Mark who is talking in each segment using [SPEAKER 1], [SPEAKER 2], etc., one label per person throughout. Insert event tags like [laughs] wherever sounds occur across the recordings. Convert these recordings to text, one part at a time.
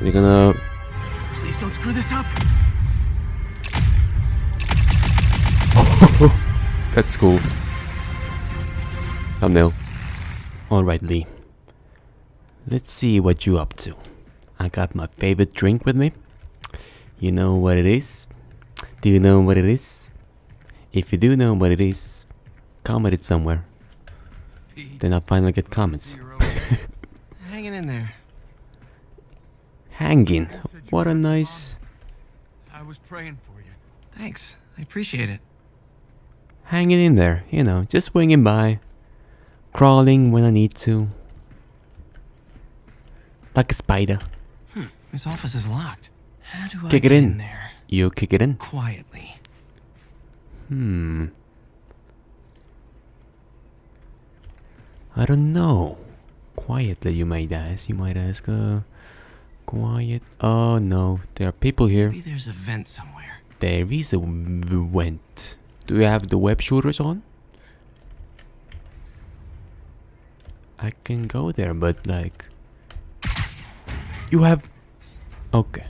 [SPEAKER 1] You're gonna...
[SPEAKER 2] Please don't screw this up. [laughs]
[SPEAKER 1] That's cool. Thumbnail. Alright, Li. Let's see what you up to. I got my favorite drink with me. You know what it is? Do you know what it is? If you do know what it is, comment it somewhere. Then I'll finally get comments. [laughs]
[SPEAKER 2] Hanging in there.
[SPEAKER 1] Hanging. What a nice...
[SPEAKER 3] I was praying for you.
[SPEAKER 2] Thanks. I appreciate it.
[SPEAKER 1] Hanging in there, you know, just swinging by. Crawling when I need to. Like a spider.
[SPEAKER 2] This office is locked. How do I
[SPEAKER 1] Kick it
[SPEAKER 2] get
[SPEAKER 1] in.
[SPEAKER 2] there
[SPEAKER 1] You kick it in.
[SPEAKER 2] quietly?
[SPEAKER 1] Hmm. I don't know. Quietly, you might ask. You might ask, uh, quiet. Oh no, there are people here.
[SPEAKER 2] Maybe there's a vent somewhere.
[SPEAKER 1] There is a vent. Do you have the web shooters on? I can go there, but like. You have. Okay.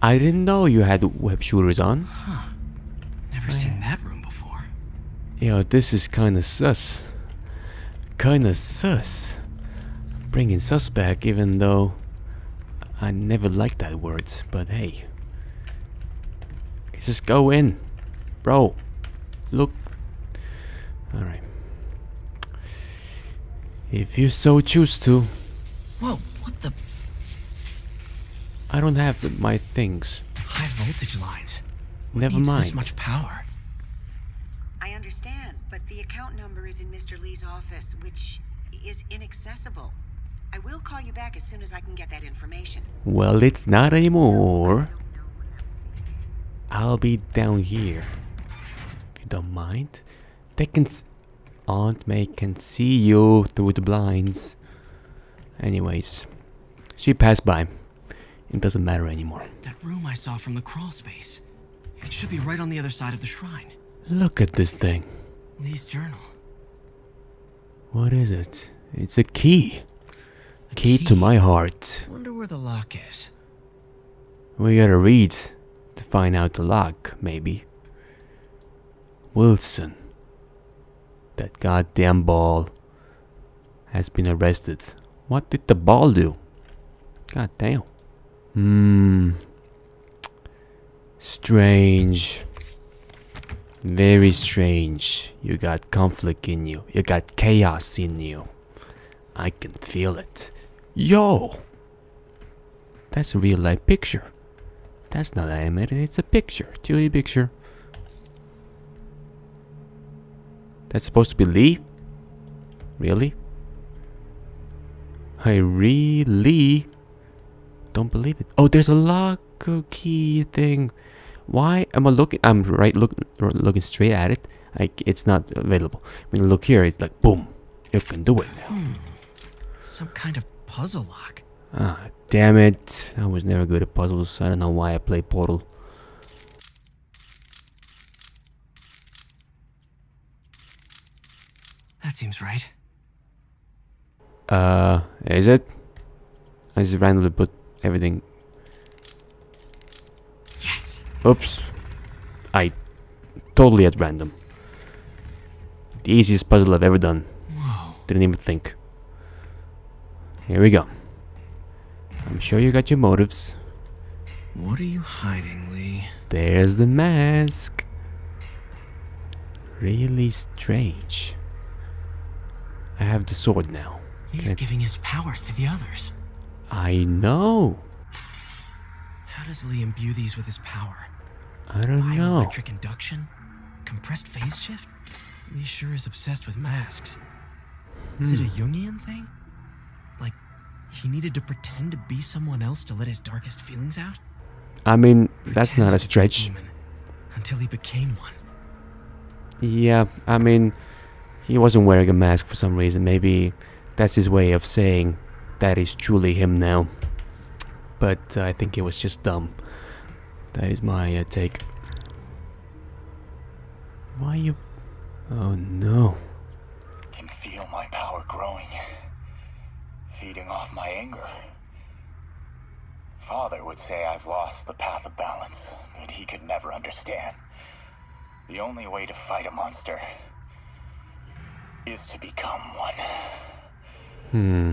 [SPEAKER 1] I didn't know you had web shooters on. Huh.
[SPEAKER 2] Never seen that room before.
[SPEAKER 1] Yo, this is kinda sus. Kinda sus. Bringing sus back, even though I never liked that word, but hey. Just go in. Bro, look. Alright. If you so choose to,
[SPEAKER 2] Whoa, what the
[SPEAKER 1] I don't have my things.
[SPEAKER 2] high voltage lines? What
[SPEAKER 1] Never
[SPEAKER 2] needs
[SPEAKER 1] mind.
[SPEAKER 2] This much power.
[SPEAKER 4] I understand, but the account number is in Mr. Li's office, which is inaccessible. I will call you back as soon as I can get that information.
[SPEAKER 1] Well, it's not anymore. I'll be down here. If you don't mind. They can. S- Aunt May can see you through the blinds. Anyways, she passed by. It doesn't matter anymore.
[SPEAKER 2] That room I saw from the crawl space. It should be right on the other side of the shrine.
[SPEAKER 1] Look at this thing.
[SPEAKER 2] Li's journal.
[SPEAKER 1] What is it? It's a key. Key to my heart.
[SPEAKER 2] Wonder where the lock is.
[SPEAKER 1] We gotta read to find out the lock, maybe. Wilson. That goddamn ball has been arrested. What did the ball do? God damn. Hmm. Strange. Very strange. You got conflict in you. You got chaos in you. I can feel it. Yo! That's a real life picture. That's not animated, it's a picture. 2D picture. That's supposed to be Li? Really? I really don't believe it. Oh, there's a locker key thing. Why am I looking? I'm right look, looking straight at it. Like it's not available. When you look here, it's like boom. You can do it now. Hmm.
[SPEAKER 2] Some kind of puzzle lock.
[SPEAKER 1] Ah, damn it. I was never good at puzzles. I don't know why I play Portal.
[SPEAKER 2] That seems right.
[SPEAKER 1] Uh, is it? I just randomly put everything.
[SPEAKER 2] Yes!
[SPEAKER 1] Oops. I totally at random. The easiest puzzle I've ever done.
[SPEAKER 2] Whoa.
[SPEAKER 1] Didn't even think. Here we go. I'm sure you got your motives.
[SPEAKER 2] What are you hiding, Li?
[SPEAKER 1] There's the mask. Really strange. I have the sword now.
[SPEAKER 2] He's
[SPEAKER 1] Okay.
[SPEAKER 2] giving his powers to the others.
[SPEAKER 1] I know.
[SPEAKER 2] How does Li imbue these with his power?
[SPEAKER 1] I don't know.
[SPEAKER 2] Electric induction? Compressed phase shift? Li sure is obsessed with masks. Is it a
[SPEAKER 1] Hmm.
[SPEAKER 2] Jungian thing? Like, he needed to pretend to be someone else to let his darkest feelings out?
[SPEAKER 1] I mean, that's not a
[SPEAKER 2] Pretend to be
[SPEAKER 1] stretch.
[SPEAKER 2] human Until he became one.
[SPEAKER 1] Yeah, I mean, he wasn't wearing a mask for some reason. Maybe that's his way of saying that is truly him now. But uh, I think it was just dumb. That is my uh, take. Why you. Oh no.
[SPEAKER 5] Can feel my power growing, feeding off my anger. Father would say I've lost the path of balance, but he could never understand. The only way to fight a monster is to become one.
[SPEAKER 1] Hmm.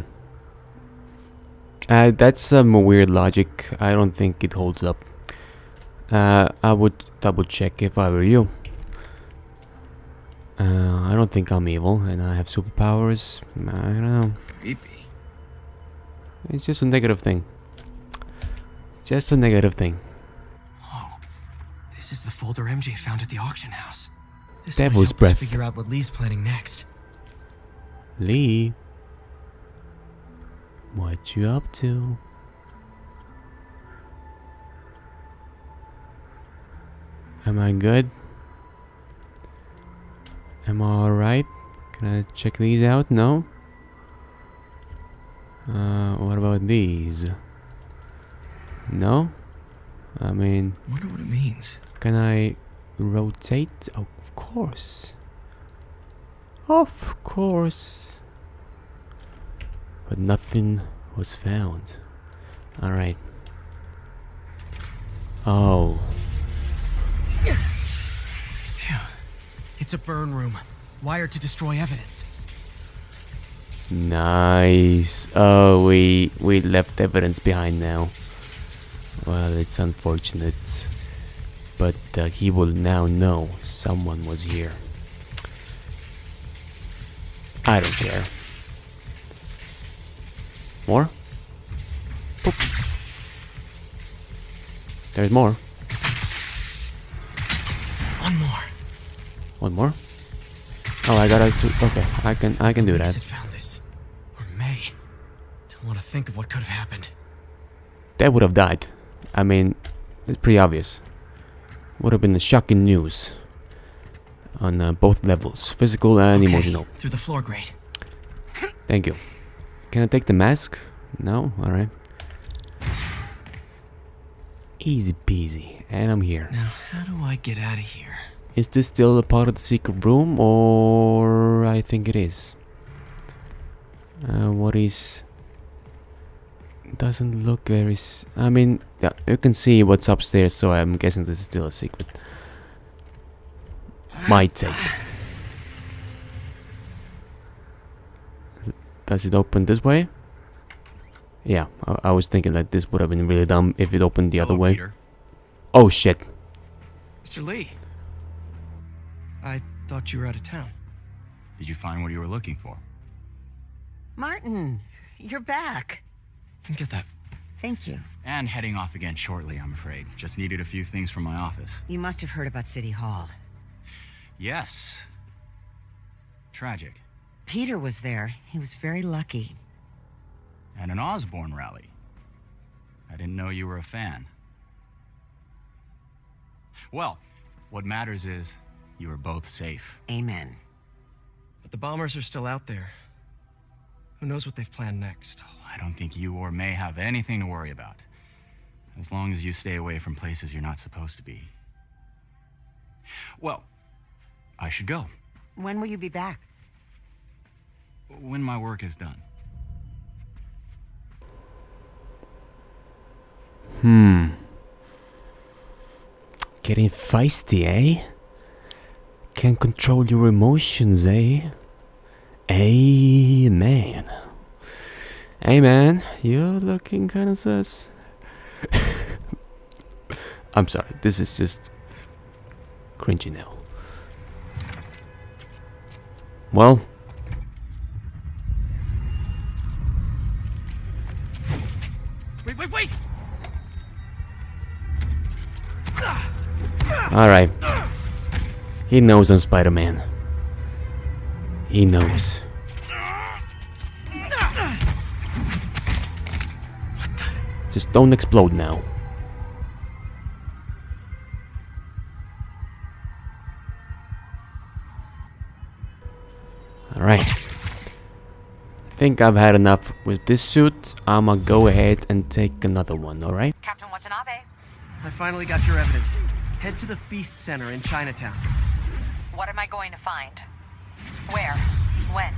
[SPEAKER 1] Uh, that's some weird logic. I don't think it holds up. Uh, I would double check if I were you. Uh, I don't think I'm evil and I have superpowers. I don't know.
[SPEAKER 2] Creepy.
[SPEAKER 1] It's just a negative thing. Just a negative thing.
[SPEAKER 2] Whoa. This is the folder MJ found at the auction house. This
[SPEAKER 1] Devil's
[SPEAKER 2] might help us
[SPEAKER 1] breath.
[SPEAKER 2] figure out what Li's planning next.
[SPEAKER 1] Li. What you up to? Am I good? Am I alright? Can I check these out? No? Uh, what about these? No? I mean,
[SPEAKER 2] Wonder what it means.
[SPEAKER 1] can I rotate? Oh, of course. Of course. But nothing was found. Alright. Oh.
[SPEAKER 2] Phew. It's a burn room. Wired to destroy evidence.
[SPEAKER 1] Nice. Oh, we we left evidence behind now. Well, it's unfortunate. But uh, he will now know someone was here. I don't care. More? Boop. There's more.
[SPEAKER 2] One more.
[SPEAKER 1] One more? Oh, I gotta. Okay, I can. I can do that.
[SPEAKER 2] Don't want to think of what could have happened.
[SPEAKER 1] Dad would have died. I mean, it's pretty obvious. Would have been the shocking news on uh, both levels, physical and
[SPEAKER 2] Okay,
[SPEAKER 1] emotional.
[SPEAKER 2] Through the floor grate.
[SPEAKER 1] Thank you. Can I take the mask? No? Alright. Easy peasy. And I'm here.
[SPEAKER 2] Now, how do I get out of here?
[SPEAKER 1] Is this still a part of the secret room or I think it is? Uh, what is doesn't look very s- I mean yeah, you can see what's upstairs so I'm guessing this is still a secret. [sighs] My take. Does it open this way? Yeah, I, I was thinking that this would have been really dumb if it opened the other
[SPEAKER 3] Hello,
[SPEAKER 1] way.
[SPEAKER 3] Peter.
[SPEAKER 1] Oh shit.
[SPEAKER 2] Mr. Li. I thought you were out of town.
[SPEAKER 3] Did you find what you were looking for?
[SPEAKER 4] Martin, you're back.
[SPEAKER 2] Didn't get that.
[SPEAKER 4] Thank you.
[SPEAKER 3] And heading off again shortly, I'm afraid. Just needed a few things from my office.
[SPEAKER 4] You must have heard about City Hall.
[SPEAKER 3] Yes. Tragic.
[SPEAKER 4] Peter was there. He was very lucky.
[SPEAKER 3] And an Osborn rally. I didn't know you were a fan. Well, what matters is you are both safe.
[SPEAKER 4] Amen.
[SPEAKER 2] But the bombers are still out there. Who knows what they've planned next?
[SPEAKER 3] I don't think you or May have anything to worry about. As long as you stay away from places you're not supposed to be. Well, I should go.
[SPEAKER 4] When will you be back?
[SPEAKER 3] When my work is done.
[SPEAKER 1] Hmm. Getting feisty, eh? Can't control your emotions, eh? Amen. Hey man, you're looking kinda sus. [laughs] I'm sorry, this is just cringy now. Well,
[SPEAKER 2] Wait, wait, wait!
[SPEAKER 1] alright. He knows I'm Spider Man. He knows. Just don't explode now. Alright. I think I've had enough with this suit. I'ma go ahead and take another one, alright?
[SPEAKER 6] Captain Watanabe,
[SPEAKER 2] I finally got your evidence. Head to the Feast Center in Chinatown.
[SPEAKER 6] what am I going to find? Where? When?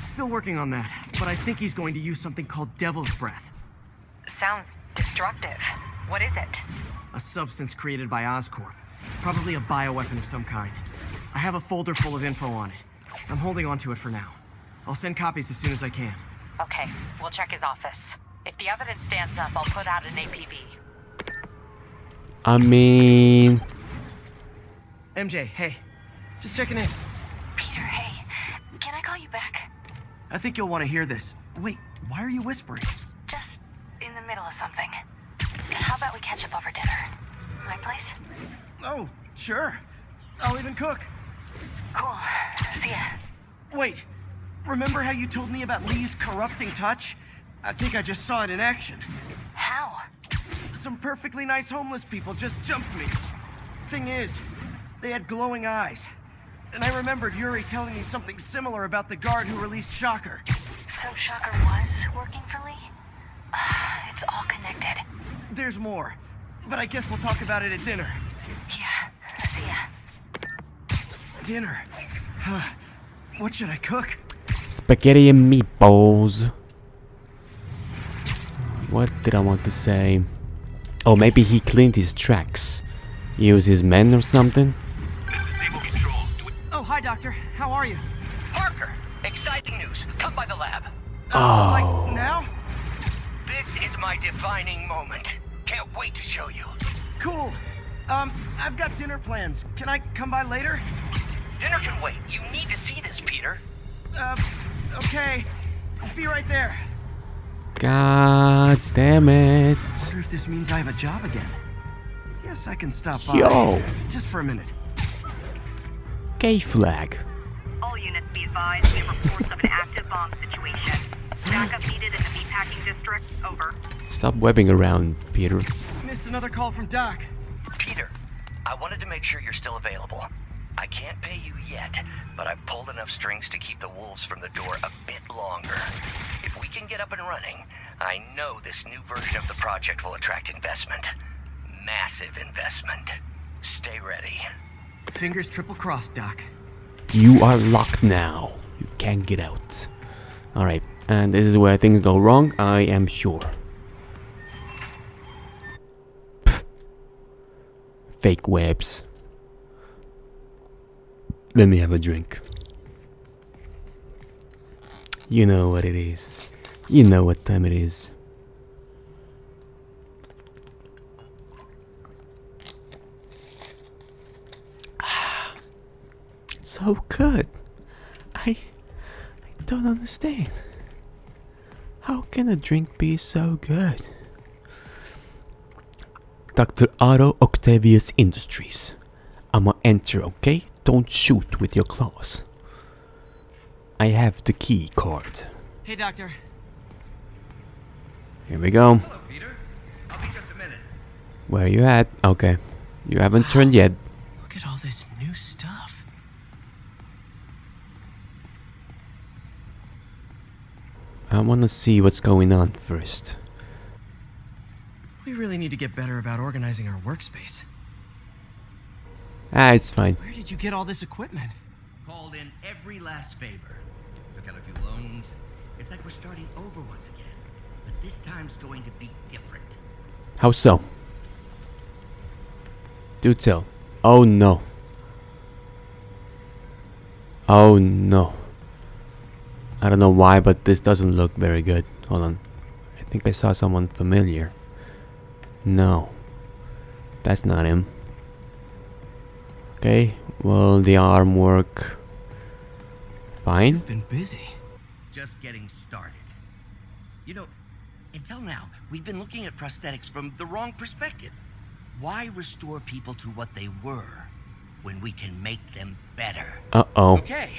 [SPEAKER 2] Still working on that, but I think he's going to use something called Devil's Breath.
[SPEAKER 6] Sounds destructive. What is it?
[SPEAKER 2] A substance created by Oscorp. Probably a bioweapon of some kind. I have a folder full of info on it. I'm holding on to it for now. I'll send copies as soon as I can.
[SPEAKER 6] Okay, we'll check his office. If the evidence stands up, I'll put out an APB.
[SPEAKER 1] I mean,
[SPEAKER 2] MJ, hey. Just checking in.
[SPEAKER 6] Peter, hey, can I call you back?
[SPEAKER 2] I think you'll want to hear this. Wait, why are you whispering?
[SPEAKER 6] Just in the middle of something. How about we catch up over dinner? My place?
[SPEAKER 2] Oh, sure. I'll even cook.
[SPEAKER 6] Cool. See ya.
[SPEAKER 2] Wait, remember how you told me about Li's corrupting touch? I think I just saw it in action.
[SPEAKER 6] How?
[SPEAKER 2] Some perfectly nice homeless people just jumped me. Thing is, they had glowing eyes. And I remembered Yuri telling me something similar about the guard who released Shocker.
[SPEAKER 6] So Shocker was working for Li? [sighs] it's all connected.
[SPEAKER 2] There's more, but I guess we'll talk about it at dinner.
[SPEAKER 6] Yeah. See ya.
[SPEAKER 2] Dinner? Huh. What should I cook?
[SPEAKER 1] spaghetti and meatballs. What did I want to say? Oh, maybe he cleaned his tracks. Use his men or something?
[SPEAKER 2] Oh, hi, Doctor. How are you?
[SPEAKER 7] Parker, exciting news. Come by the lab.
[SPEAKER 2] Uh, Like, now?
[SPEAKER 7] This is my defining moment. Can't wait to show you.
[SPEAKER 2] Cool. Um, I've got dinner plans. Can I come by later?
[SPEAKER 7] Dinner can wait. You need to see this, Peter.
[SPEAKER 2] Uh, okay. I'll be right there.
[SPEAKER 1] God damn it.
[SPEAKER 2] I wonder if this means I have a job again. Guess I can stop by.
[SPEAKER 1] Yo.
[SPEAKER 2] Just for a minute.
[SPEAKER 1] Gay flag.
[SPEAKER 8] All units be advised we have reports of an active bomb situation. Backup needed in the meatpacking district. Over.
[SPEAKER 1] Stop webbing around, Peter.
[SPEAKER 2] Missed another call from Doc.
[SPEAKER 7] Peter, I wanted to make sure you're still available. I can't pay you yet, but I've pulled enough strings to keep the wolves from the door a bit longer. If we can get up and running, I know this new version of the project will attract investment. Massive investment. Stay ready.
[SPEAKER 2] Fingers triple crossed, Doc.
[SPEAKER 1] You are locked now. You can't get out. Alright, and this is where things go wrong, I am sure. Fake webs. Let me have a drink. You know what it is. You know what time it is. So good. I I don't understand. How can a drink be so good? Dr. Otto Octavius Industries. I'ma enter, okay? Don't shoot with your claws. I have the key card.
[SPEAKER 2] Hey, Doctor.
[SPEAKER 1] Here we go.
[SPEAKER 7] Hello, Peter. I'll be just a minute.
[SPEAKER 1] Where are you at? Okay. You haven't turned yet.
[SPEAKER 2] Look at all this new stuff.
[SPEAKER 1] I wanna see what's going on first.
[SPEAKER 2] We really need to get better about organizing our workspace.
[SPEAKER 1] Ah, it's fine.
[SPEAKER 2] Where did you get all this equipment?
[SPEAKER 7] Called in every last favor. Took out a few loans. It's like we're starting over once again. But this time's going to be different.
[SPEAKER 1] How so? Do tell. Oh no. Oh no. I don't know why, but this doesn't look very good. Hold on. I think I saw someone familiar. No. That's not him. Okay, well, the arm work. Fine.
[SPEAKER 2] Been busy.
[SPEAKER 7] Just getting started. You know, until now, we've been looking at prosthetics from the wrong perspective. Why restore people to what they were when we can make them better?
[SPEAKER 1] Uh oh.
[SPEAKER 7] Okay,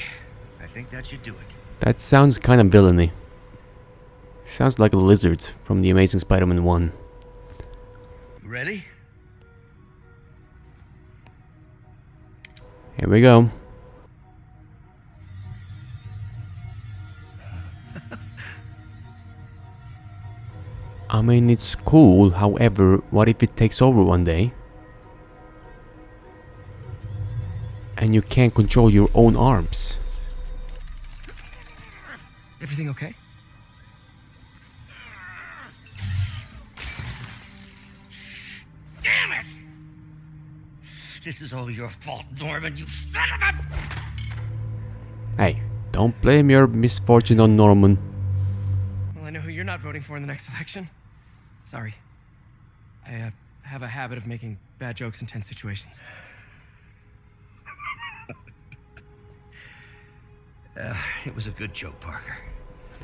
[SPEAKER 7] I think that should do it.
[SPEAKER 1] That sounds kind of villainy. Sounds like a lizard from the Amazing Spider Man 1.
[SPEAKER 7] Ready?
[SPEAKER 1] Here we go. [laughs] I mean, it's cool, however, what if it takes over one day? And you can't control your own arms?
[SPEAKER 2] Everything okay? Damn it!
[SPEAKER 7] This is all your fault, Norman, you son of a...
[SPEAKER 1] Hey, don't blame your misfortune on Norman.
[SPEAKER 2] Well, I know who you're not voting for in the next election. Sorry. I uh, have a habit of making bad jokes in tense situations.
[SPEAKER 7] Uh, it was a good joke, Parker. [laughs]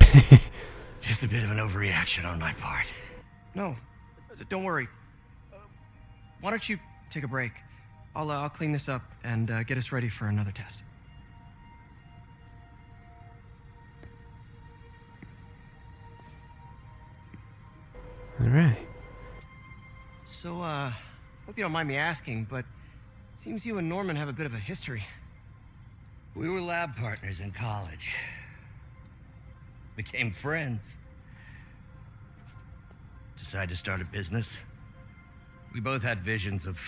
[SPEAKER 7] Just a bit of an overreaction on my part.
[SPEAKER 2] No, don't worry. Uh, why don't you take a break? I'll, uh, I'll clean this up and uh, get us ready for another test.
[SPEAKER 1] Alright.
[SPEAKER 2] So, uh, hope you don't mind me asking, but it seems you and Norman have a bit of a history.
[SPEAKER 7] We were lab partners in college. Became friends. Decided to start a business. We both had visions of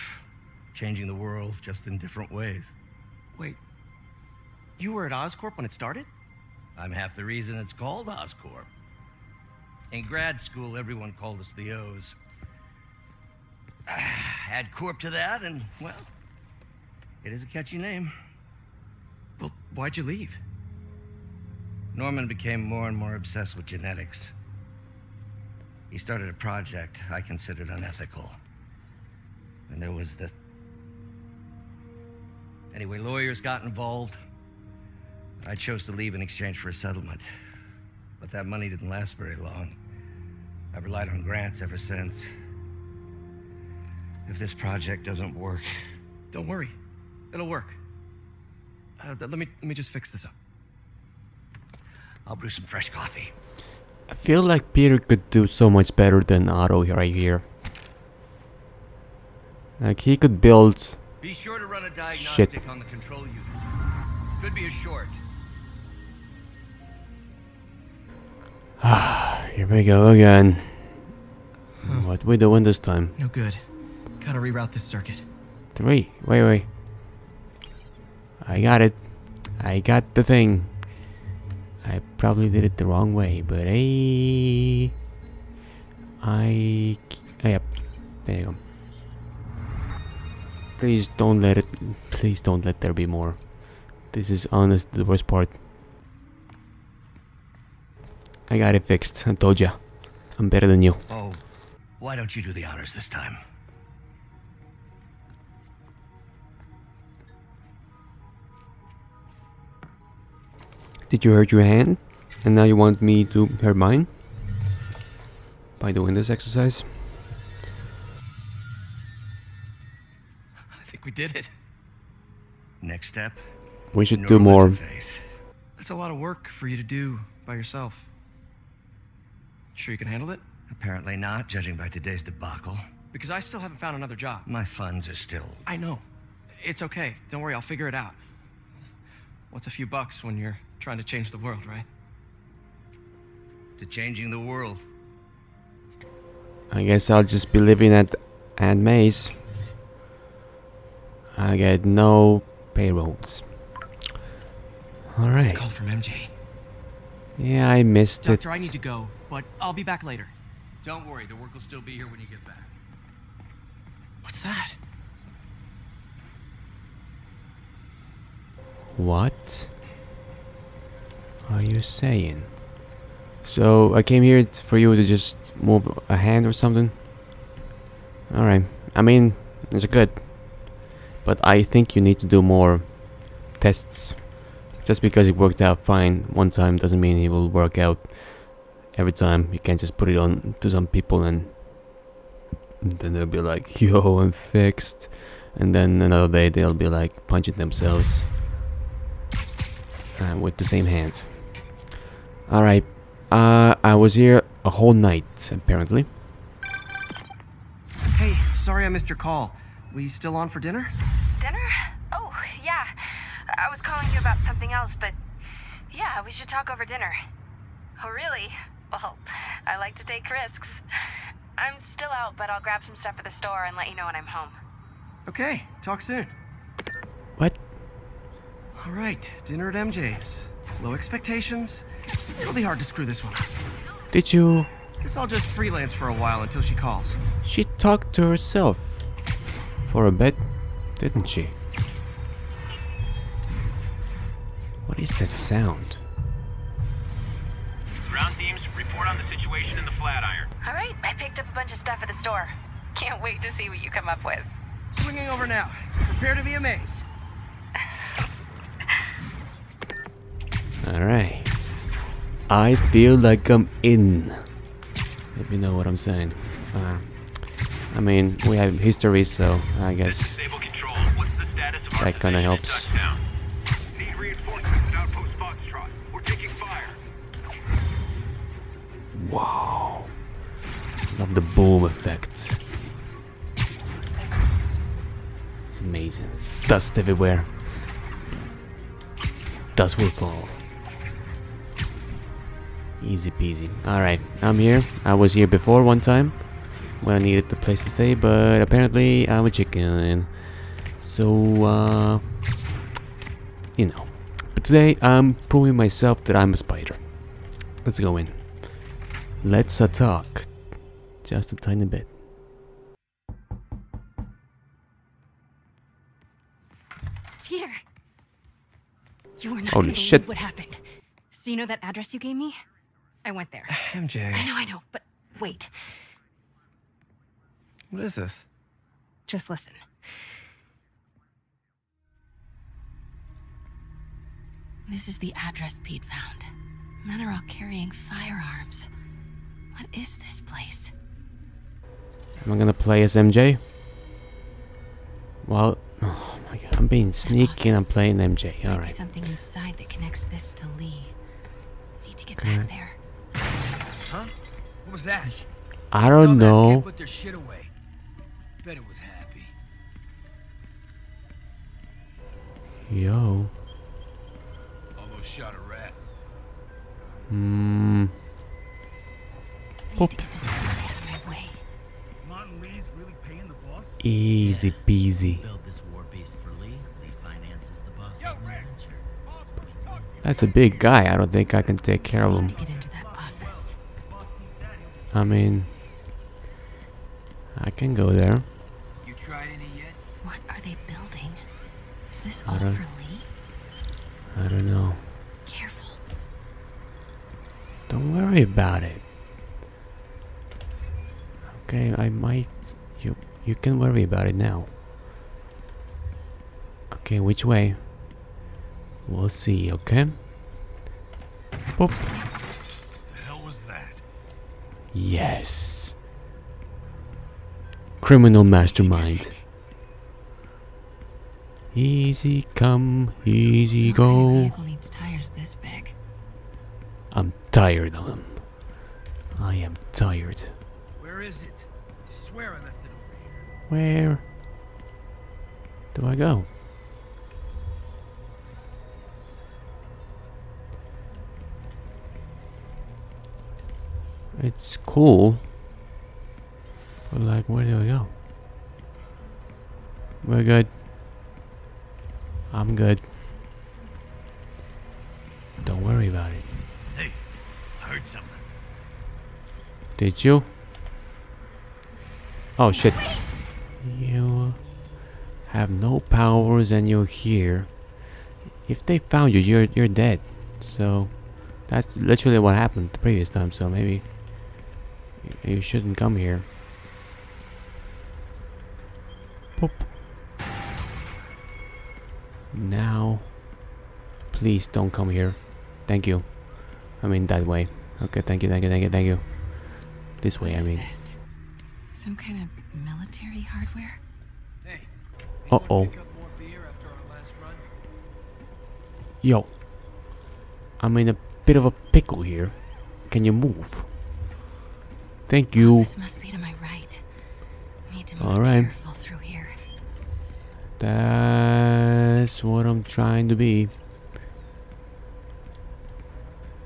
[SPEAKER 7] changing the world just in different ways.
[SPEAKER 2] Wait, you were at Oscorp when it started?
[SPEAKER 7] I'm half the reason it's called Oscorp. In grad school, everyone called us the O's. [sighs] Add Corp to that, and, well, it is a catchy name.
[SPEAKER 2] Why'd you leave?
[SPEAKER 7] Norman became more and more obsessed with genetics. He started a project I considered unethical. And there was this. Anyway, lawyers got involved. I chose to leave in exchange for a settlement. But that money didn't last very long. I've relied on grants ever since. If this project doesn't work,
[SPEAKER 2] Don't worry, it'll work. Uh, let me let me just fix this up.
[SPEAKER 7] I'll brew some fresh coffee.
[SPEAKER 1] I feel like Peter could do so much better than Otto right here. Like he could build
[SPEAKER 7] Be sure to run a
[SPEAKER 1] Shit.
[SPEAKER 7] diagnostic on the control unit. Could be a short.
[SPEAKER 1] Ah, [sighs] Here we go again. What we doing this time?
[SPEAKER 2] No good. Gotta reroute this circuit.
[SPEAKER 1] Three. Wait, wait. I got it. I got the thing. I probably did it the wrong way, but hey, I. oh, yep. There you go. Please don't let it. Please don't let there be more. This is honest the worst part. I got it fixed. I told ya. I'm better than you.
[SPEAKER 7] Oh, why don't you do the honors this time?
[SPEAKER 1] Did you hurt your hand? And now you want me to hurt mine? By doing this exercise?
[SPEAKER 2] I think we did it.
[SPEAKER 7] Next step.
[SPEAKER 1] We should do more.
[SPEAKER 7] Face.
[SPEAKER 2] That's a lot of work for you to do by yourself. Sure you can handle it?
[SPEAKER 7] Apparently not, judging by today's debacle.
[SPEAKER 2] Because I still haven't found another job.
[SPEAKER 7] My funds are still.
[SPEAKER 2] I know. It's okay. Don't worry, I'll figure it out. What's a few bucks when you're trying to change the world, right?
[SPEAKER 7] to changing the world.
[SPEAKER 1] I guess I'll just be living at Aunt May's. I get no payrolls. Alright.
[SPEAKER 2] a call from MJ.
[SPEAKER 1] Yeah, I missed
[SPEAKER 2] Doctor,
[SPEAKER 1] it.
[SPEAKER 2] I need to go, but I'll be back later.
[SPEAKER 9] Don't worry, the work will still be here when you get back.
[SPEAKER 2] What's that?
[SPEAKER 1] What are you saying? So I came here for you to just move a hand or something? Alright. I mean, it's good. But I think you need to do more tests. Just because it worked out fine one time doesn't mean it will work out every time. You can't just put it on to some people and then they'll be like, [laughs] yo, I'm fixed. And then another day they'll be like punching themselves uh, with the same hand. Alright, uh, I was here a whole night, apparently.
[SPEAKER 2] Hey, sorry I missed your call. We still on for dinner?
[SPEAKER 6] Dinner? Oh, yeah. I was calling you about something else, but yeah, we should talk over dinner. Oh, really? Well, I like to take risks. I'm still out, but I'll grab some stuff at the store and let you know when I'm home.
[SPEAKER 2] Okay, talk soon.
[SPEAKER 1] What?
[SPEAKER 2] All right, dinner at MJ's. Low expectations. It'll be hard to screw this one up.
[SPEAKER 1] Did you...
[SPEAKER 2] Guess I'll just freelance for a while until she calls.
[SPEAKER 1] She talked to herself for a bit. Didn't she? What is that sound?
[SPEAKER 10] Ground teams, report on the situation in the Flatiron.
[SPEAKER 6] All right, I picked up a bunch of stuff at the store. Can't wait to see what you come up with.
[SPEAKER 2] Swinging over now. Prepare to be amazed.
[SPEAKER 1] Alright. I feel like I'm in. If you know what I'm saying. Uh, I mean, we have history, so I guess
[SPEAKER 10] Disable control. What's the status of our
[SPEAKER 1] that kinda helps.
[SPEAKER 10] touchdown? Need reinforcements at Outpost Foxtrot. We're taking fire.
[SPEAKER 1] Wow. Love the boom effect. It's amazing. Dust everywhere. Dust will fall. Easy peasy. Alright, I'm here. I was here before one time when I needed the place to stay, but apparently I'm a chicken. So, uh, you know. But today I'm proving myself that I'm a spider. Let's go in. Let's uh, talk. Just a tiny bit.
[SPEAKER 6] Peter! You were not
[SPEAKER 1] Holy shit.
[SPEAKER 6] what happened. So you know that address you gave me? I went there. [sighs]
[SPEAKER 11] MJ,
[SPEAKER 6] I know, I know, but wait.
[SPEAKER 11] what is this?
[SPEAKER 6] Just listen. This is the address Pete found. Men are all carrying firearms. What is this place?
[SPEAKER 1] Am I gonna play as MJ? Well, oh my god, I'm being sneaky and I'm playing MJ. Alright.
[SPEAKER 6] something inside that connects this to Li. Need to get
[SPEAKER 1] Okay.
[SPEAKER 6] back there.
[SPEAKER 9] Huh? What was that?
[SPEAKER 1] I don't
[SPEAKER 9] Dumbass
[SPEAKER 1] know.
[SPEAKER 9] Can't put their shit away. Bet it was happy.
[SPEAKER 1] Yo.
[SPEAKER 9] Almost shot a rat.
[SPEAKER 1] Hmm. Boop.
[SPEAKER 9] Martin Li's really paying the boss?
[SPEAKER 1] Easy peasy.
[SPEAKER 12] Build this war beast for Li. Li finances the boss's new venture.
[SPEAKER 1] That's a big guy. I don't think I can take care of him. I mean, I can go there.
[SPEAKER 9] You tried any yet?
[SPEAKER 6] What are they building? Is this
[SPEAKER 1] I
[SPEAKER 6] all for Li?
[SPEAKER 1] I don't know.
[SPEAKER 6] Careful.
[SPEAKER 1] Don't worry about it. Okay, I might. You you can worry about it now. Okay, which way? We'll see. Okay. Boop. Yes. Criminal mastermind. Easy come, easy go.
[SPEAKER 6] Vehicle needs tires this big.
[SPEAKER 1] I'm tired of them. I am tired.
[SPEAKER 9] Where is it? I swear I left it over here.
[SPEAKER 1] Where do I go? It's cool. But like where do I go? We're good. I'm good. Don't worry about it.
[SPEAKER 9] Hey, I heard something.
[SPEAKER 1] Did you? Oh shit. You have no powers and you're here. If they found you, you're you're dead. So that's literally what happened the previous time, so maybe you shouldn't come here. Poop. Now please don't come here. Thank you. I mean that way. Okay, thank you, thank you, thank you, thank you. This way, I mean.
[SPEAKER 6] This? Some kind of military hardware?
[SPEAKER 9] Hey,
[SPEAKER 1] Uh oh.
[SPEAKER 9] pick up more beer after our last run?
[SPEAKER 1] Yo. I'm in a bit of a pickle here. Can you move? Thank you.
[SPEAKER 6] This must be to my right. Need to move
[SPEAKER 1] Alright.
[SPEAKER 6] careful through here.
[SPEAKER 1] That's what I'm trying to be.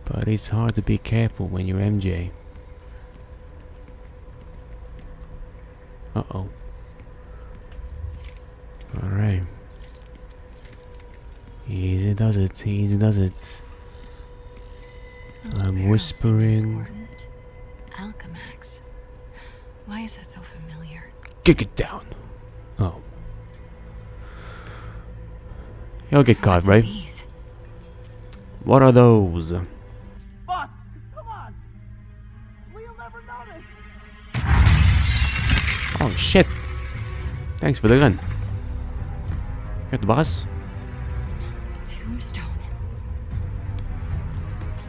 [SPEAKER 1] But it's hard to be careful when you're MJ. Uh oh. Alright. Easy does it, easy does it.
[SPEAKER 6] Those
[SPEAKER 1] I'm whispering.
[SPEAKER 6] Alchemax. Why is that so familiar?
[SPEAKER 1] Kick it down. Oh. You'll get caught, right? What are those?
[SPEAKER 11] Boss, come on. We'll never notice.
[SPEAKER 1] Oh shit! Thanks for the gun. Got the boss.
[SPEAKER 6] Tombstone.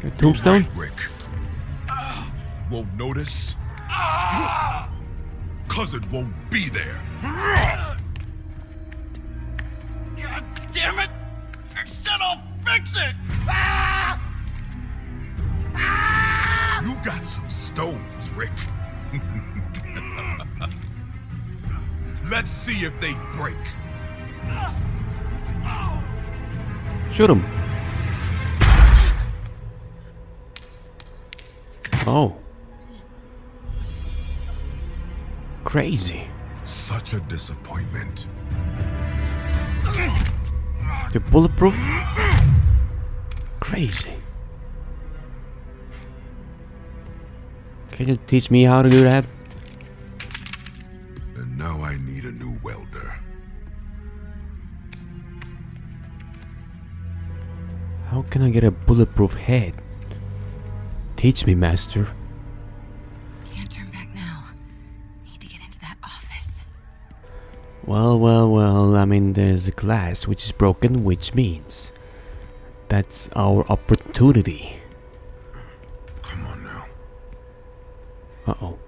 [SPEAKER 1] Got tombstone.
[SPEAKER 13] Rick. [gasps] Won't notice. Cause it won't be there.
[SPEAKER 11] God damn it! I said I'll fix it! Ah! Ah!
[SPEAKER 13] You got some stones, Rick. [laughs] Let's see if they break.
[SPEAKER 1] Shoot him. Oh. Crazy.
[SPEAKER 13] Such a disappointment.
[SPEAKER 1] You're bulletproof? Crazy. Can you teach me how to do that?
[SPEAKER 13] And now I need a new welder.
[SPEAKER 1] How can I get a bulletproof head? Teach me, master. Well, well, well, I mean, there's a glass which is broken, which means that's our opportunity.
[SPEAKER 13] Come on now.
[SPEAKER 1] Uh oh.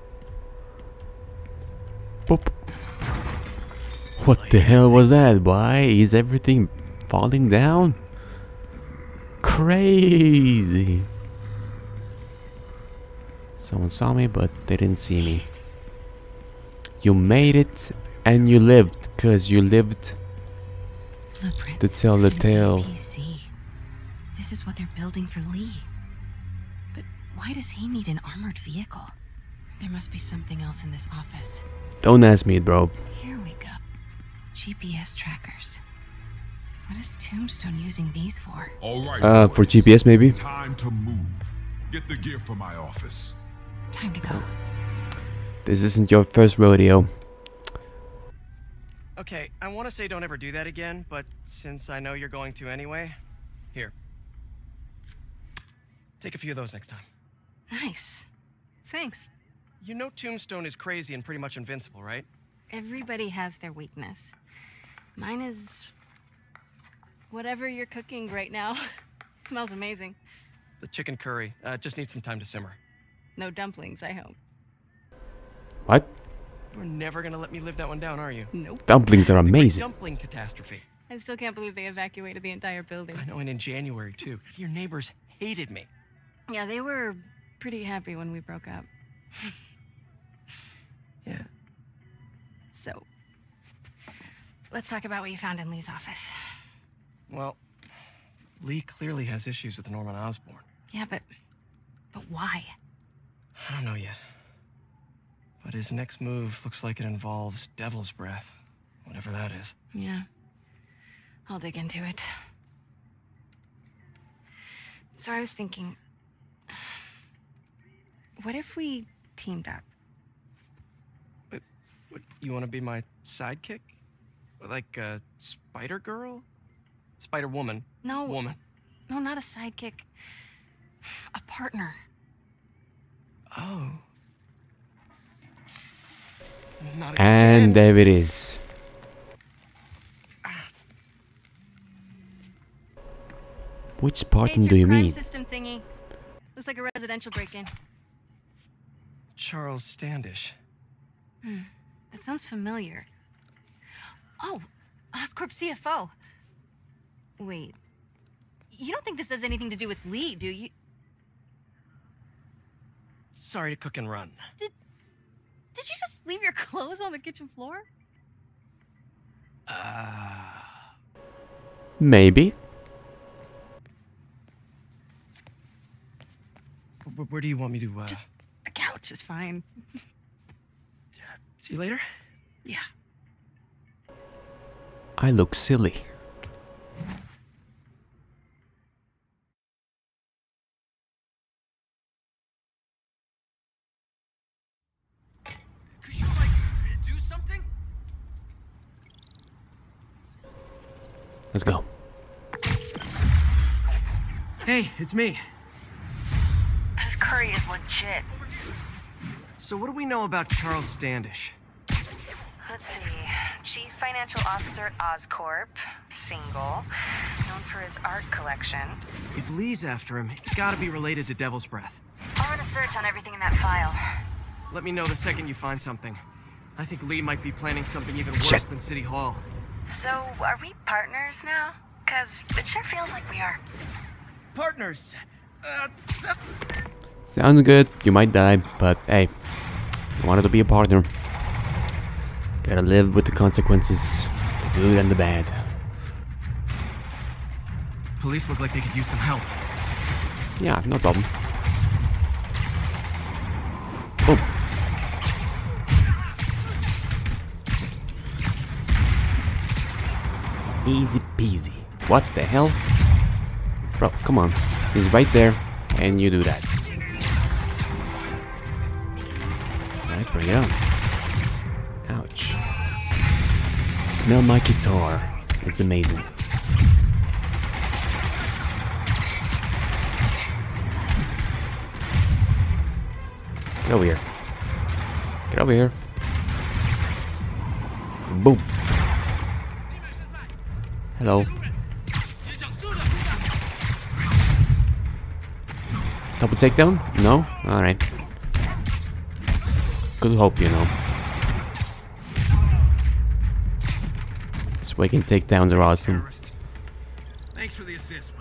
[SPEAKER 1] Boop. What the hell was that? Why is everything falling down? Crazy. Someone saw me, but they didn't see me. You made it and you lived, cause you lived to tell the tale.
[SPEAKER 6] PC. This is what they're building for Li. But why does he need an armored vehicle? There must be something else in this office.
[SPEAKER 1] Don't ask me, bro.
[SPEAKER 6] Here we go. GPS trackers. What is Tombstone using these for?
[SPEAKER 13] All right.
[SPEAKER 1] Uh, for GPS maybe?
[SPEAKER 13] Time to move. Get the gear from my office.
[SPEAKER 6] Time to go.
[SPEAKER 1] This isn't your first rodeo.
[SPEAKER 2] Okay, I want to say don't ever do that again, but since I know you're going to anyway, here. Take a few of those next time.
[SPEAKER 6] Nice. Thanks.
[SPEAKER 2] You know Tombstone is crazy and pretty much invincible, right?
[SPEAKER 6] Everybody has their weakness. Mine is whatever you're cooking right now. [laughs] smells amazing.
[SPEAKER 2] The chicken curry uh, just needs some time to simmer.
[SPEAKER 6] No dumplings, I hope.
[SPEAKER 1] What?
[SPEAKER 2] You're never gonna let me live that one down, are you?
[SPEAKER 6] Nope.
[SPEAKER 1] Dumplings are
[SPEAKER 2] The
[SPEAKER 1] amazing.
[SPEAKER 2] Dumpling catastrophe.
[SPEAKER 6] I still can't believe they evacuated the entire building.
[SPEAKER 2] I know, and in January too. Your neighbors hated me.
[SPEAKER 6] Yeah, they were pretty happy when we broke up. [laughs]
[SPEAKER 2] Yeah.
[SPEAKER 6] So, let's talk about what you found in Li's office.
[SPEAKER 2] Well, Li clearly has issues with Norman Osborn.
[SPEAKER 6] Yeah, but but why?
[SPEAKER 2] I don't know yet. But his next move looks like it involves Devil's Breath, whatever that is.
[SPEAKER 6] Yeah. I'll dig into it. So I was thinking, what if we teamed up?
[SPEAKER 2] What, you want to be my sidekick? Like a Spider Girl? Spider Woman?
[SPEAKER 6] No.
[SPEAKER 2] Woman.
[SPEAKER 6] No, not a sidekick. A partner.
[SPEAKER 2] Oh. Not
[SPEAKER 1] And there it is. Which
[SPEAKER 6] Hey,
[SPEAKER 1] partner
[SPEAKER 6] it's
[SPEAKER 1] do you mean?
[SPEAKER 6] system thingy. Looks like a residential break-in.
[SPEAKER 2] Charles Standish.
[SPEAKER 6] Hmm. That sounds familiar. Oh, Oscorp CFO. Wait. You don't think this has anything to do with Li, do you?
[SPEAKER 2] Sorry to cook and run.
[SPEAKER 6] Did you just leave your [laughs] clothes on the kitchen floor?
[SPEAKER 2] Uh,
[SPEAKER 1] Maybe.
[SPEAKER 2] wh- where do you want me to, uh...
[SPEAKER 6] Just the couch is fine.
[SPEAKER 2] See you later?
[SPEAKER 6] Yeah.
[SPEAKER 1] I look silly. Let's go.
[SPEAKER 2] Hey, it's me.
[SPEAKER 6] This curry is legit.
[SPEAKER 2] So what do we know about Charles Standish?
[SPEAKER 6] Let's see. Chief Financial Officer at Oscorp. Single. Known for his art collection.
[SPEAKER 2] If Li's after him, it's gotta be related to Devil's Breath.
[SPEAKER 6] I'll run a search on everything in that file.
[SPEAKER 2] Let me know the second you find something. I think Lee might be planning something even worse
[SPEAKER 1] Shit.
[SPEAKER 2] than City Hall.
[SPEAKER 6] So, are we partners now? Cause it sure feels like we are.
[SPEAKER 2] Partners. Uh,
[SPEAKER 1] Sounds good. You might die, but hey, I wanted to be a partner. Gotta live with the consequences, the good and the bad.
[SPEAKER 2] police look like they could use some help.
[SPEAKER 1] Yeah, no problem. Boom. Easy peasy. What the hell? Bro, come on. He's right there, and you do that. Alright, bring it on. Ouch. Smell my guitar. It's amazing. Get over here. Get over here. Boom. Hello. Double takedown? No? Alright. Good hope, you know. Swinging takedowns are awesome.
[SPEAKER 9] Thanks for the assist.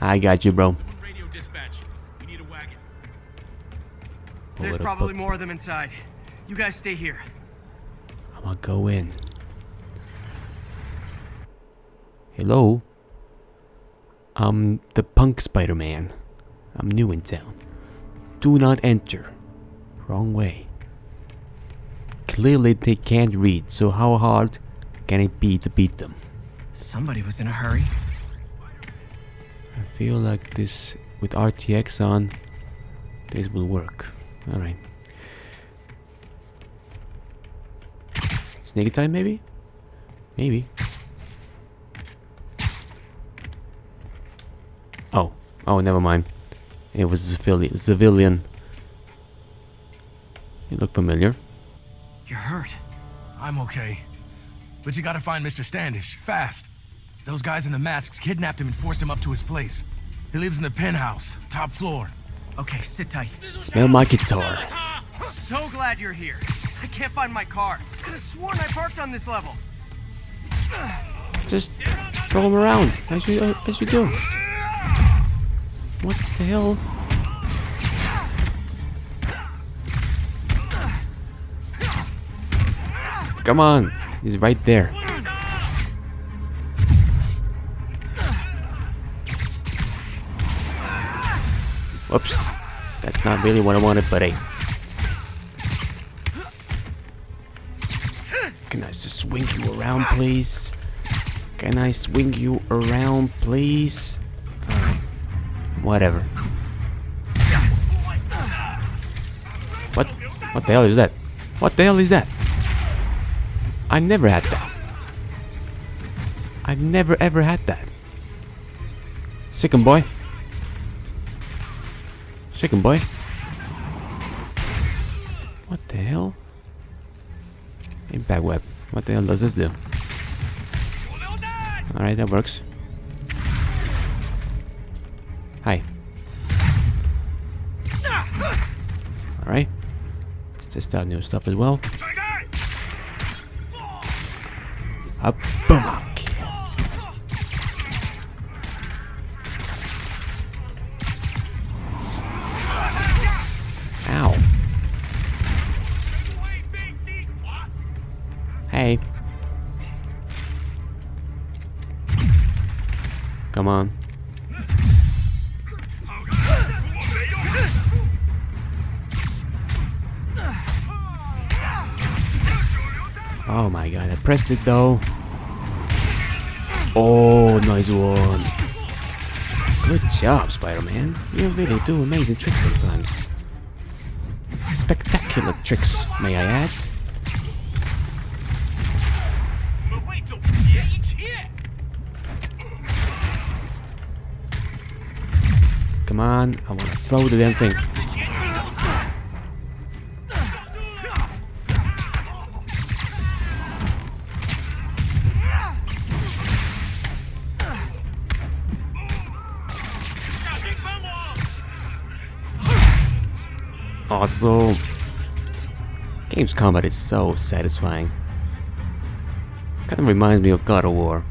[SPEAKER 1] I got you, bro.
[SPEAKER 9] Radio dispatch. We need a wagon.
[SPEAKER 2] There's probably more of them inside. You guys stay here.
[SPEAKER 1] I'm gonna go in. Hello? I'm the punk Spider Man. I'm new in town. Do not enter. Wrong way. Clearly, they can't read, so how hard can it be to beat them?
[SPEAKER 2] Somebody was in a hurry.
[SPEAKER 1] I feel like this, with RTX on, this will work. Alright. Sneak time, maybe? Maybe. Oh. Never mind. It was a civili- civilian. You look familiar.
[SPEAKER 2] You're hurt.
[SPEAKER 11] I'm okay. But you gotta find Mr. Standish, fast. Those guys in the masks kidnapped him and forced him up to his place. He lives in the penthouse, top floor.
[SPEAKER 2] Okay, sit tight.
[SPEAKER 1] Smell my guitar.
[SPEAKER 2] So glad you're here. I can't find my car. I Could have sworn I parked on this level.
[SPEAKER 1] Just throw him around, as you, uh, as you do. What the hell? Come on, he's right there. Whoops, that's not really what I wanted, but hey. Can I just swing you around, please? Can I swing you around, please? Whatever. What? What the hell is that? What the hell is that? I never had that. I've never ever had that. Chicken boy. Chicken boy. What the hell? Impact web. What the hell does this do? Alright, that works. Hi. Alright. Let's test out new stuff as well. A boom. Ow. Hey. Come on. Pressed it though. Oh, nice one. Good job, Spider-Man. You really do amazing tricks sometimes. Spectacular tricks, may I add. Come on, I wanna throw the damn thing. Also, game's combat is so satisfying. Kind of reminds me of God of War.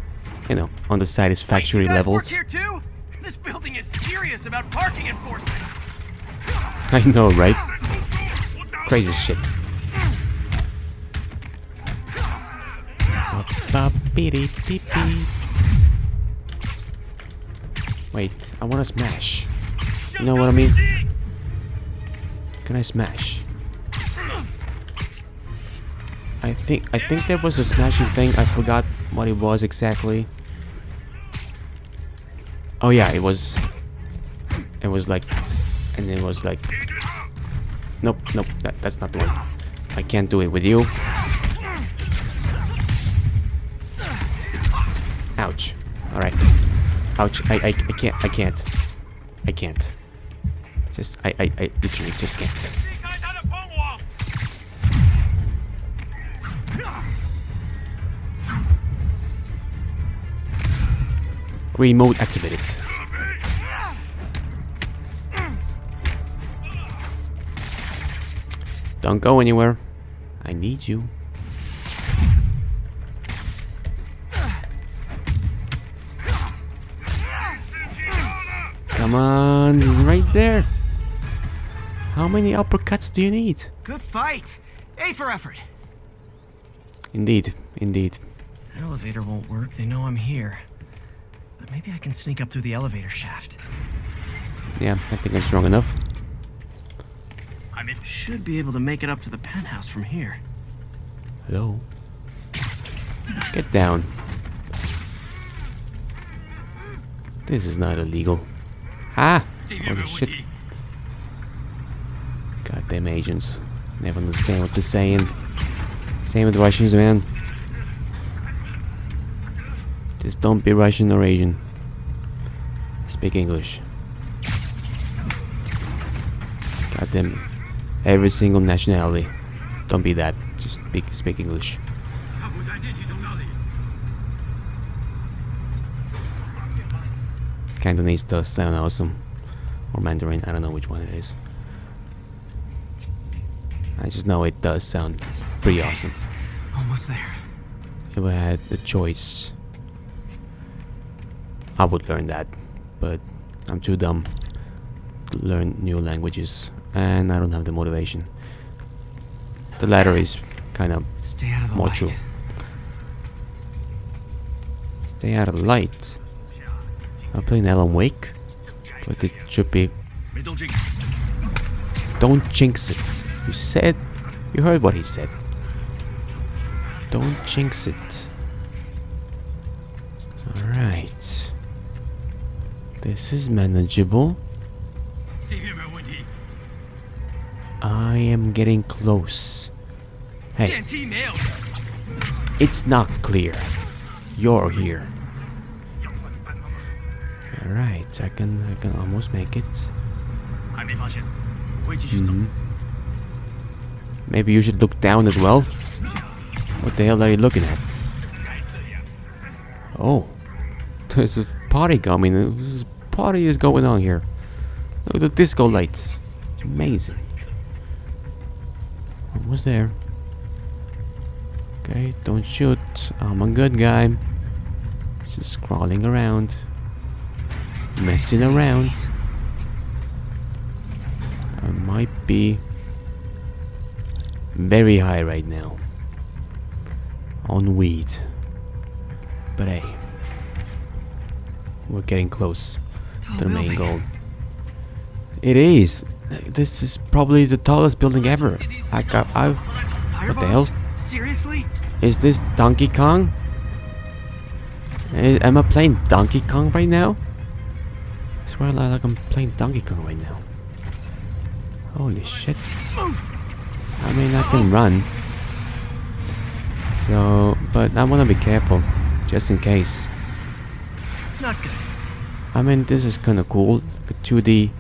[SPEAKER 1] You know, on the satisfactory
[SPEAKER 9] work
[SPEAKER 1] levels.
[SPEAKER 9] here too? This building is serious about parking enforcement. [laughs]
[SPEAKER 1] I know, right? [laughs] Crazy shit. Wait, I wanna smash. You know what I mean? Can I smash? I think I think there was a smashing thing. I forgot what it was exactly. Oh yeah, it was. It was like, and it was like. Nope, nope. That, that's not the one. I can't do it with you. Ouch. All right. Ouch. I, I, I can't. I can't. I can't. Just I, I I literally just can't. Remote activated. Don't go anywhere. I need you. Come on, he's right there. How many uppercuts do you need?
[SPEAKER 2] Good fight. A for effort.
[SPEAKER 1] Indeed, indeed.
[SPEAKER 2] Elevator won't work. They know I'm here. But maybe I can sneak up through the elevator shaft.
[SPEAKER 1] Yeah, I think I'm strong enough.
[SPEAKER 2] I mean, should be able to make it up to the penthouse from here.
[SPEAKER 1] Hello. Get down. This is not illegal. Ah! Holy shit. Goddamn agents. Never understand what they're saying. Same with Russians, man. Just don't be Russian or Asian. Speak English. Goddamn. Every single nationality. Don't be that. Just speak, speak English. Cantonese does sound awesome. Or Mandarin, I don't know which one it is. I just know it does sound pretty awesome.
[SPEAKER 2] Almost there.
[SPEAKER 1] If I had the choice, I would learn that. But I'm too dumb to learn new languages. And I don't have the motivation. The latter is kind of
[SPEAKER 2] Stay out of the
[SPEAKER 1] more
[SPEAKER 2] light.
[SPEAKER 1] true. Stay out of the light. I'm playing Alan Wake, but it should be. Don't jinx it. You said. You heard what he said. Don't jinx it. Alright. This is manageable. I am getting close. Hey, it's not clear. You're here. Alright, I can I can almost make it. Mhm. Maybe you should look down as well. What the hell are you looking at? Oh, there's a party coming. This party is going on here. Look at the disco lights. Amazing. Almost there. Okay, don't shoot. I'm a good guy. Just crawling around. Messing around. I might be very high right now. On weed. But hey. We're getting close to the main goal. It is. This is probably the tallest building ever. I got. I. What the hell?
[SPEAKER 2] Seriously?
[SPEAKER 1] Is this Donkey Kong? Eh, Am I playing Donkey Kong right now? I swear li- like I'm playing Donkey Kong right now. Holy shit. I mean, I can run. So, but I want to be careful, just in case.
[SPEAKER 2] Not good.
[SPEAKER 1] I mean, this is kind of cool. Like a 2D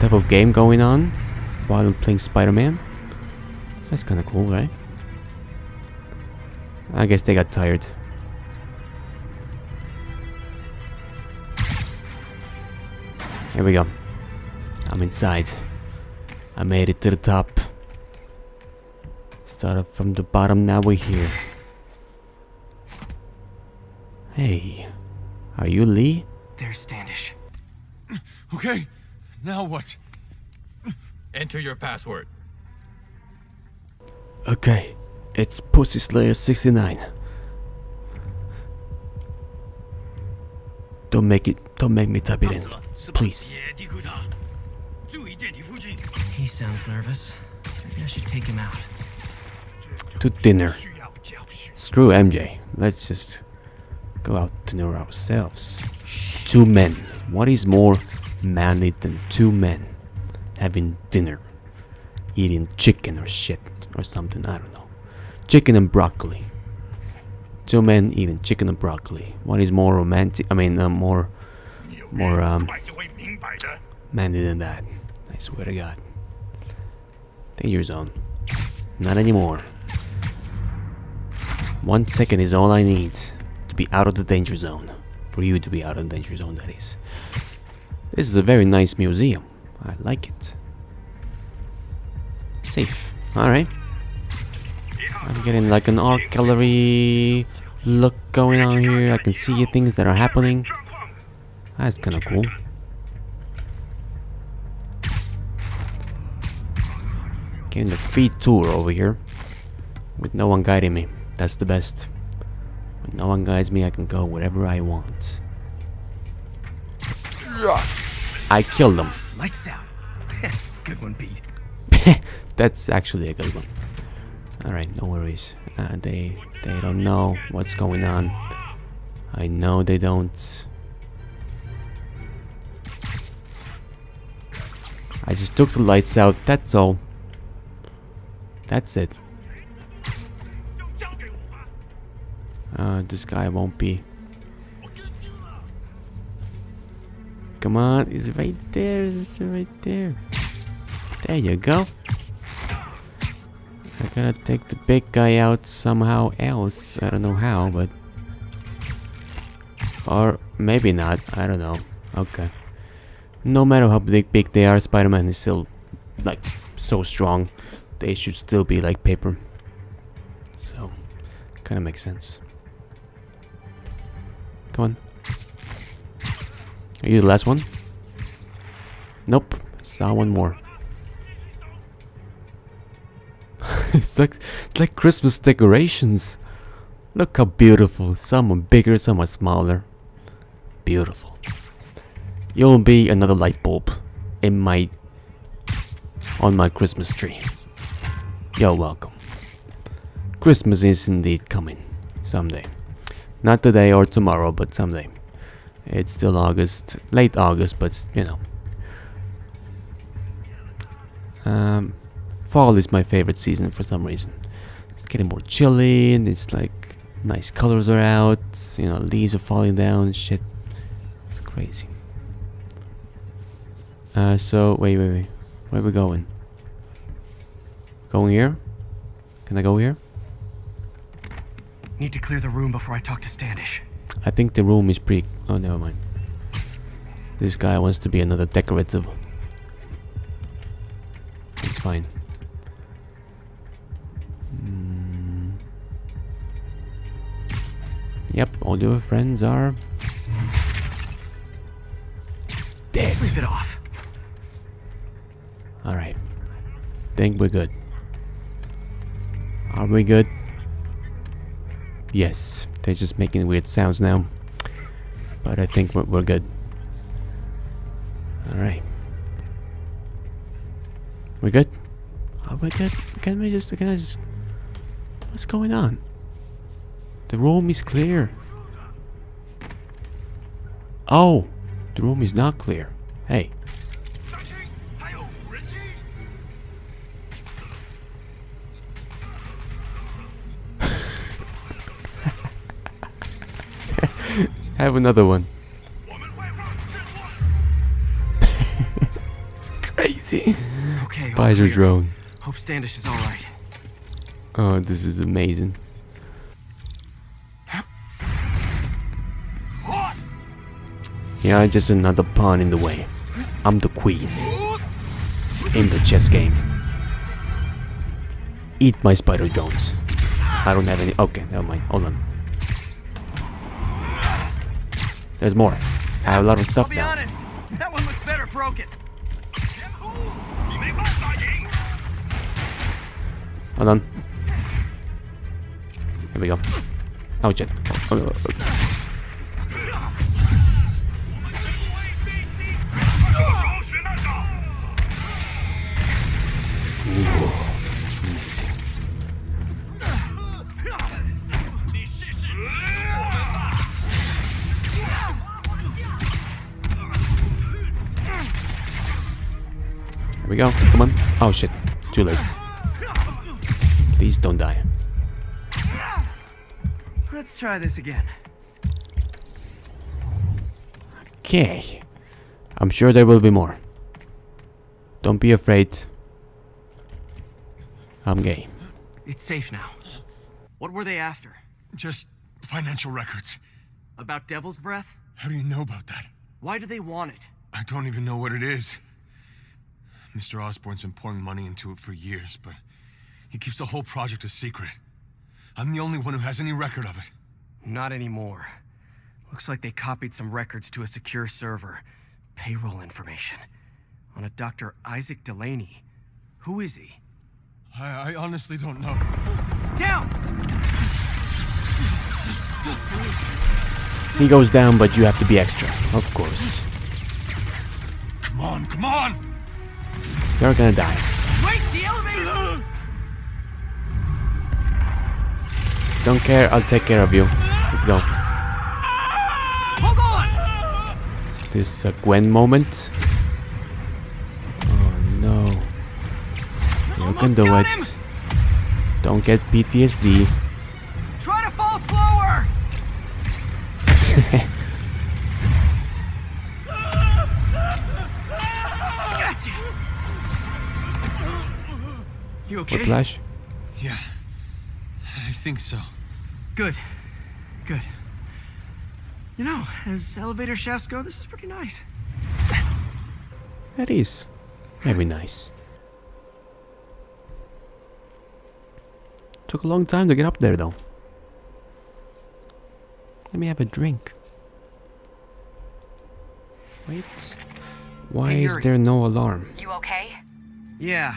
[SPEAKER 1] type of game going on while I'm playing Spider-Man. That's kind of cool, right? I guess they got tired. Here we go. I'm inside. I made it to the top. Started uh, from the bottom, now we're here. Hey, are you Lee?
[SPEAKER 9] There's Standish. [clears throat]
[SPEAKER 11] Okay, now what?
[SPEAKER 14] Enter your password.
[SPEAKER 1] Okay, it's Pussy Slayer 69. Don't make it, don't make me type it in. Please.
[SPEAKER 12] He sounds nervous. Maybe I should take him out.
[SPEAKER 1] To dinner. Screw MJ. Let's just go out to dinner ourselves. Two men. What is more manly than two men having dinner? Eating chicken or shit or something, I don't know. Chicken and broccoli. Two men eating chicken and broccoli. What is more romantic? I mean, uh, more, more um, manly than that? I swear to God. Danger zone. Not anymore. One second is all I need to be out of the danger zone. For you to be out of the danger zone, that is. This is a very nice museum. I like it. Safe. Alright. I'm getting like an art gallery look going on here. I can see things that are happening. That's kind of cool. Getting the free tour over here. With no one guiding me. That's the best. When no one guides me, I can go wherever I want. I killed them.
[SPEAKER 9] Lights out. [laughs] Good one, Pete. [laughs]
[SPEAKER 1] That's actually a good one. Alright, no worries. Uh, they they don't know what's going on. I know they don't. I just took the lights out, that's all. That's it. Uh, this guy won't be. Come on, he's right there, he's right there. There you go. I gotta take the big guy out somehow else. I don't know how, but... Or maybe not, I don't know. Okay. No matter how big, big they are, Spider-Man is still, like, so strong. They should still be like paper. So, kinda makes sense. Come on. Are you the last one? Nope. Saw one more. [laughs] it's like it's like Christmas decorations. Look how beautiful. Some are bigger, some are smaller. Beautiful. You'll be another light bulb in my on my Christmas tree. You're welcome. Christmas is indeed coming someday. Not today or tomorrow, but someday. It's still August, late August, but you know. Um, fall is my favorite season for some reason. It's getting more chilly, and it's like nice colors are out. You know, leaves are falling down. Shit, it's crazy. Uh, so wait, wait, wait. Where are we going? Going here? Can I go here?
[SPEAKER 9] Need to clear the room before I talk to Standish.
[SPEAKER 1] I think the room is pretty... Oh, never mind. This guy wants to be another decorative. It's fine. Mm. Yep, all your friends are... Dead.
[SPEAKER 9] Sleep it off.
[SPEAKER 1] Alright. Think we're good. Are we good? Yes. They're just making weird sounds now. But I think we're, we're good. Alright. We're good? Are we good? Can we just, can I just... What's going on? The room is clear. Oh! The room is not clear. Hey. Have another one. it's crazy. spider drone.
[SPEAKER 2] Hope Standish is alright.
[SPEAKER 1] Oh, this is amazing. Yeah, just another pawn in the way. I'm the queen. In the chess game. Eat my spider drones. I don't have any. Okay, never mind. Hold on. There's more. I have a lot of stuff now.
[SPEAKER 2] honest, that one looks better broken.
[SPEAKER 1] Hold on. Here we go. Oh shit. Oh, oh, oh. Here we go. Come on. Oh shit. Too late. Please don't die.
[SPEAKER 2] Let's try this again.
[SPEAKER 1] Okay. I'm sure there will be more. Don't be afraid. I'm gay.
[SPEAKER 2] It's safe now. What were they after?
[SPEAKER 11] Just financial records.
[SPEAKER 2] About Devil's Breath?
[SPEAKER 11] How do you know about that?
[SPEAKER 2] Why do they want it?
[SPEAKER 11] I don't even know what it is. Mr. Osborn's been pouring money into it for years, but he keeps the whole project a secret. I'm the only one who has any record of it.
[SPEAKER 2] Not anymore. Looks like they copied some records to a secure server. Payroll information. On a Dr. Isaac Delaney. Who is he?
[SPEAKER 11] I, I honestly don't know.
[SPEAKER 2] Down!
[SPEAKER 1] He goes down, but you have to be extra, of course.
[SPEAKER 11] Come on, come on!
[SPEAKER 1] You're gonna die.
[SPEAKER 2] Wait, the elevator!
[SPEAKER 1] Don't care, I'll take care of you. Let's go.
[SPEAKER 2] Hold on!
[SPEAKER 1] Is this a Gwen moment? Oh no. You can do it. Don't get PTSD.
[SPEAKER 2] Try to fall slower! [laughs] You okay?
[SPEAKER 1] Whiplash?
[SPEAKER 11] Yeah. I think so.
[SPEAKER 2] Good. Good. You know, as elevator shafts go, this is pretty nice.
[SPEAKER 1] That is. Very nice. Took a long time to get up there though. Let me have a drink. Wait. Why
[SPEAKER 2] Hey,
[SPEAKER 1] is there no alarm?
[SPEAKER 6] You okay?
[SPEAKER 2] Yeah,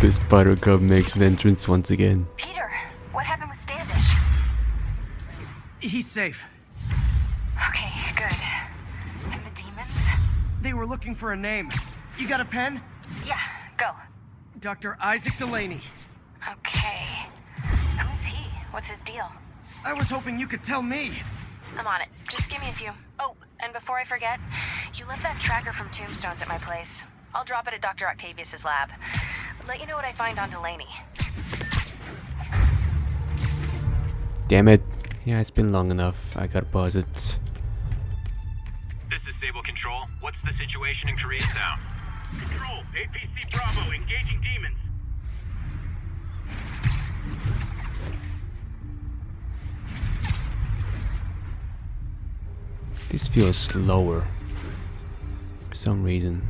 [SPEAKER 1] This buttercup makes an entrance once again.
[SPEAKER 6] Peter, what happened with Standish?
[SPEAKER 2] He's safe.
[SPEAKER 6] Okay, good. And the demons?
[SPEAKER 2] They were looking for a name. You got a pen?
[SPEAKER 6] Yeah, go.
[SPEAKER 2] Dr. Isaac Delaney.
[SPEAKER 6] Okay. Who's he? What's his deal?
[SPEAKER 2] I was hoping you could tell me.
[SPEAKER 6] I'm on it. Just give me a few. Oh, and before I forget, you left that tracker from Tombstones at my place. I'll drop it at Dr. Octavius's lab. Let you know what I find on Delaney.
[SPEAKER 1] Damn it. Yeah, it's been long enough. I gotta pause it.
[SPEAKER 10] This is Sable Control. What's the situation in Koreatown? Control, APC Bravo, engaging demons.
[SPEAKER 1] This feels slower. For some reason.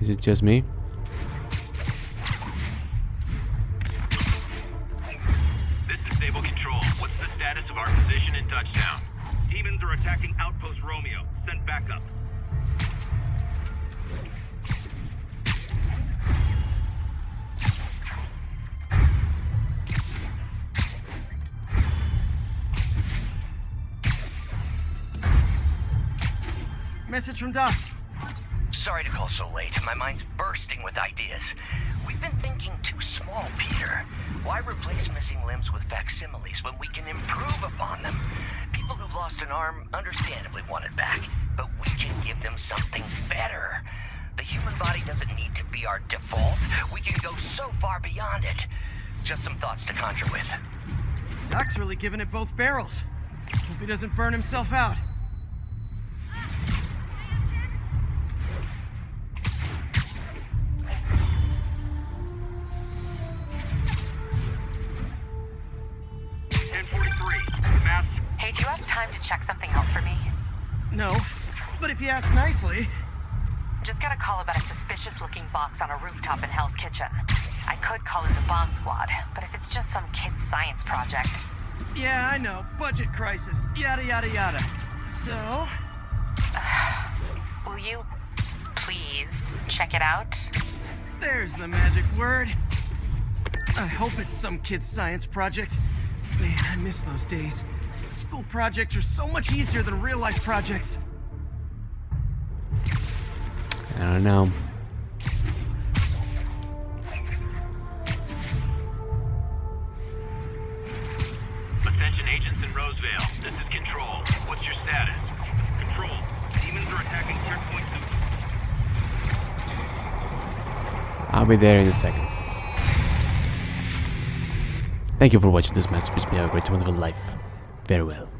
[SPEAKER 1] Is it just me?
[SPEAKER 10] This is Sable Control. What's the status of our position in touchdown? Demons are attacking Outpost Romeo. Send backup.
[SPEAKER 2] Message from Doc.
[SPEAKER 7] Sorry to call so late. My mind's bursting with ideas. We've been thinking too small, Peter. Why replace missing limbs with facsimiles when we can improve upon them? People who've lost an arm understandably want it back, but we can give them something better. The human body doesn't need to be our default. We can go so far beyond it. Just some thoughts to conjure with.
[SPEAKER 2] Doc's really giving it both barrels. Hope he doesn't burn himself out.
[SPEAKER 15] You
[SPEAKER 2] ask nicely.
[SPEAKER 15] Just got a call about a suspicious looking box on a rooftop in Hell's Kitchen. I could call in the bomb squad, but if it's just some kid's science project.
[SPEAKER 2] Yeah, I know. Budget crisis. Yada, yada, yada. So? [sighs]
[SPEAKER 15] Will you please check it out?
[SPEAKER 2] There's the magic word. I hope it's some kid's science project. Man, I miss those days. School projects are so much easier than real life projects.
[SPEAKER 1] I don't know.
[SPEAKER 10] Attention agents in Rosevale. This is Control. What's your status? Control. Demons are attacking checkpoint
[SPEAKER 1] I'll be there in a second. Thank you for watching this masterpiece. May have a great wonderful life. Farewell.